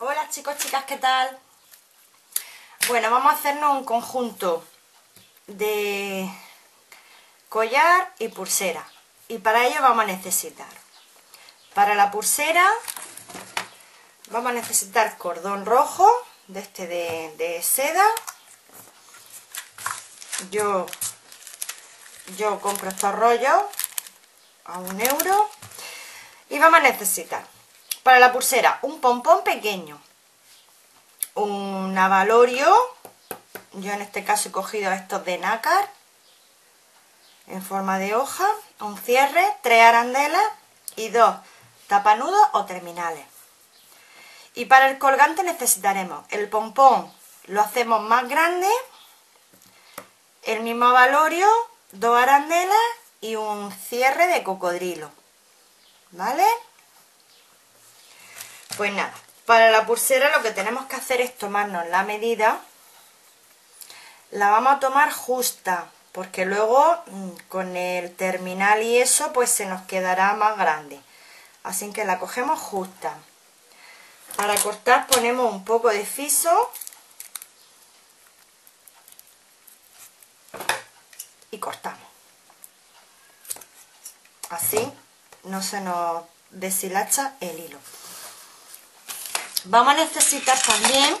Hola chicos, chicas, ¿qué tal? Bueno, vamos a hacernos un conjunto de collar y pulsera. Y para ello vamos a necesitar, para la pulsera, vamos a necesitar cordón rojo, de este de, seda. Yo, yo compro estos rollos a un euro. Y vamos a necesitar para la pulsera, un pompón pequeño, un avalorio, yo en este caso he cogido estos de nácar, en forma de hoja, un cierre, tres arandelas y dos tapanudos o terminales. Y para el colgante necesitaremos el pompón, lo hacemos más grande, el mismo avalorio, dos arandelas y un cierre de cocodrilo. ¿Vale? Pues nada, para la pulsera lo que tenemos que hacer es tomarnos la medida. La vamos a tomar justa, porque luego mm, con el terminal y eso pues se nos quedará más grande. Así que la cogemos justa. Para cortar ponemos un poco de fiso. Y cortamos. Así no se nos deshilacha el hilo. Vamos a necesitar también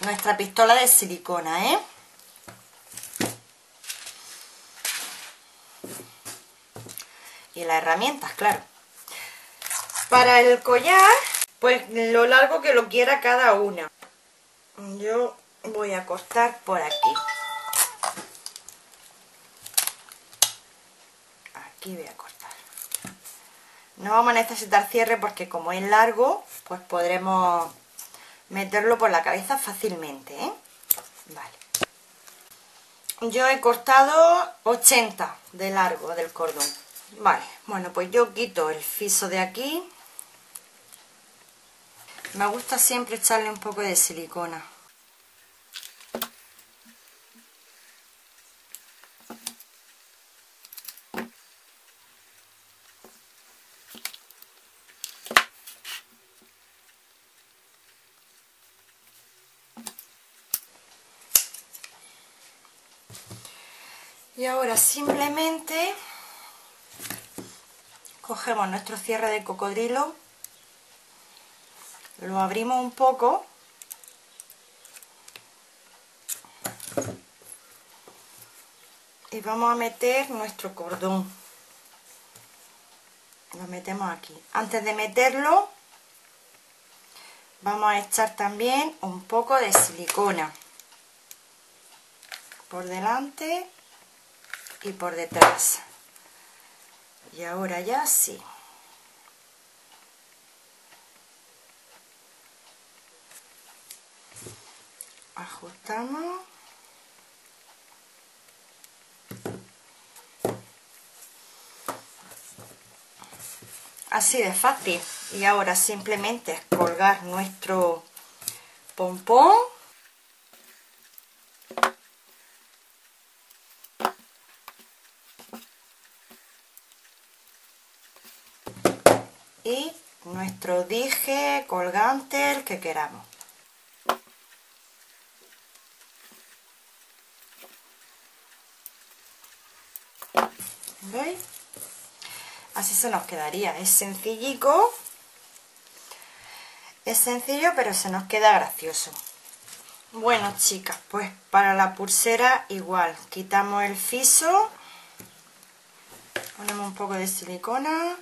nuestra pistola de silicona, ¿eh? Y las herramientas, claro. Para el collar, pues lo largo que lo quiera cada una. Yo voy a cortar por aquí. Aquí voy a cortar. No vamos a necesitar cierre porque como es largo, pues podremos meterlo por la cabeza fácilmente, ¿eh? Vale. Yo he cortado 80 de largo del cordón. Vale, bueno, pues yo quito el fiso de aquí. Me gusta siempre echarle un poco de silicona. Y ahora simplemente cogemos nuestro cierre de cocodrilo, lo abrimos un poco y vamos a meter nuestro cordón. Lo metemos aquí. Antes de meterlo vamos a echar también un poco de silicona por delante y por detrás. Y ahora ya sí. Ajustamos. Así de fácil. Y ahora simplemente es colgar nuestro pompón y nuestro dije colgante, el que queramos. Así se nos quedaría. Es sencillico. Es sencillo, pero se nos queda gracioso. Bueno, chicas, pues para la pulsera igual. Quitamos el fiso. Ponemos un poco de silicona.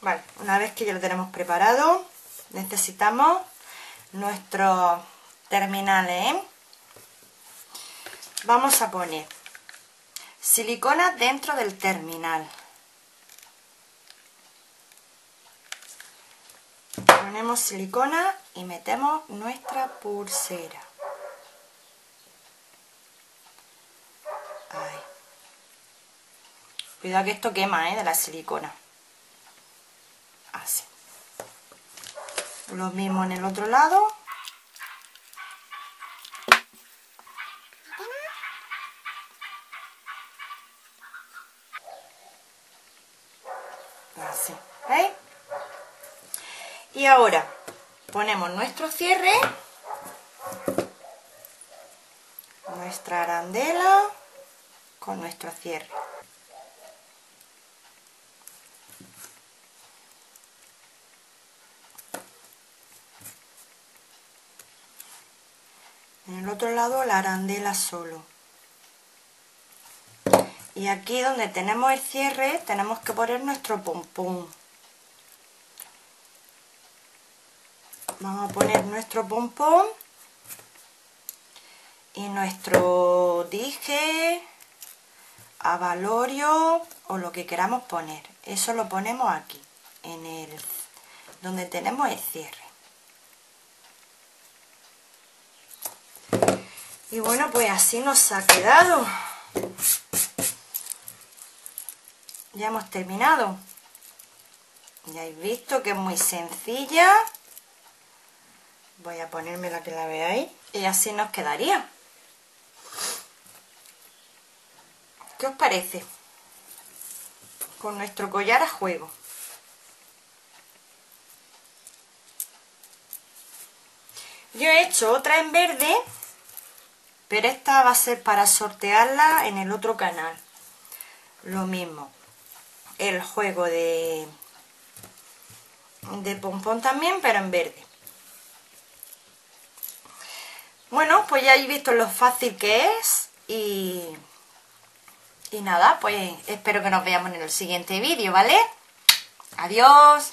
Vale, una vez que ya lo tenemos preparado, necesitamos nuestros terminales. ¿eh? Vamos a poner silicona dentro del terminal. Ponemos silicona y metemos nuestra pulsera. Cuidado que esto quema, ¿eh? De la silicona así. Lo mismo en el otro lado. Así ¿veis? y ahora ponemos nuestro cierre. Nuestra arandela con nuestro cierre. En el otro lado la arandela solo. Y aquí donde tenemos el cierre tenemos que poner nuestro pompón. Vamos a poner nuestro pompón y nuestro dije, avalorio o lo que queramos poner. Eso lo ponemos aquí, en el donde tenemos el cierre. Y bueno, pues así nos ha quedado. Ya hemos terminado. Ya habéis visto que es muy sencilla. Voy a ponerme la que la veáis. Y así nos quedaría. ¿Qué os parece? Con nuestro collar a juego. Yo he hecho otra en verde pero esta va a ser para sortearla en el otro canal. Lo mismo el juego de de pompón también pero en verde. Bueno pues ya habéis visto lo fácil que es y y nada pues espero que nos veamos en el siguiente vídeo ¿vale? adiós